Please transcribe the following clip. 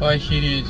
Охереть.